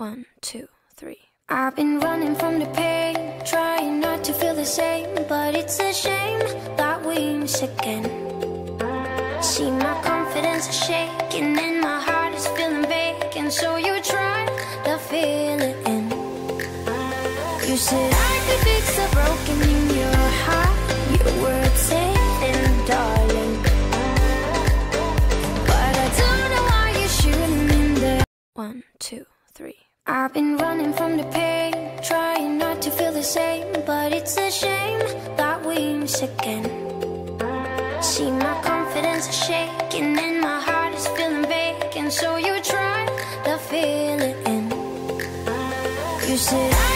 One, two, three. I've been running from the pain, trying not to feel the same, but it's a shame that we miss again. See, my confidence is shaking and my heart is feeling vacant, so you try to fill it in. You said I could fix the broken in your heart. Your words saying, darling. But I don't know why you're shooting one, two, three. I've been running from the pain, trying not to feel the same, but it's a shame that we miss again. See, my confidence is shaking and my heart is feeling vacant, so you try to fill it in. You said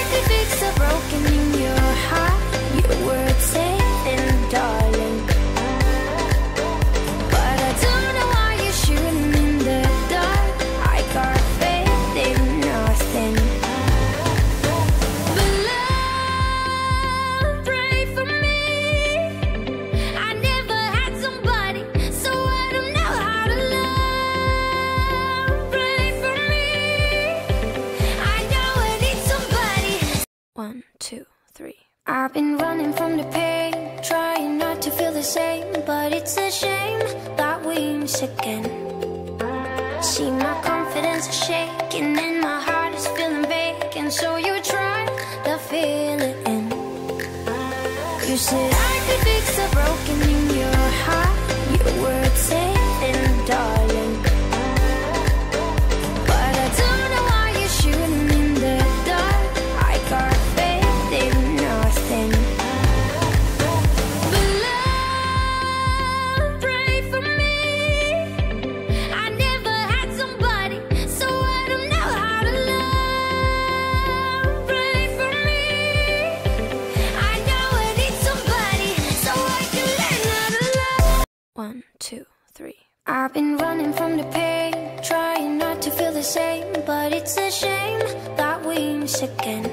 same, but it's a shame that we miss again. See, my confidence is shaking and my heart is feeling vacant, so you try to fill it in. You said I could fix a broken three. I've been running from the pain, trying not to feel the same, but it's a shame that we miss again.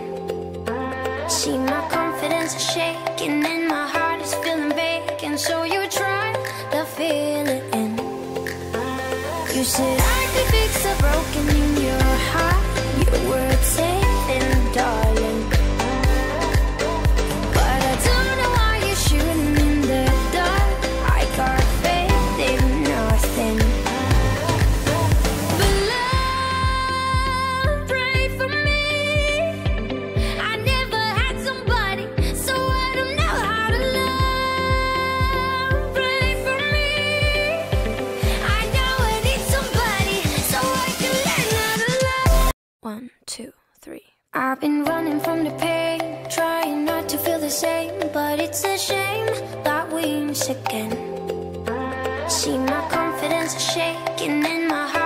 See, my confidence is shaking and my heart is feeling vacant, so you try to fill it in. You said I could fix the broken One, two, three. I've been running from the pain, trying not to feel the same, but it's a shame that we miss again. See, my confidence shaking and my heart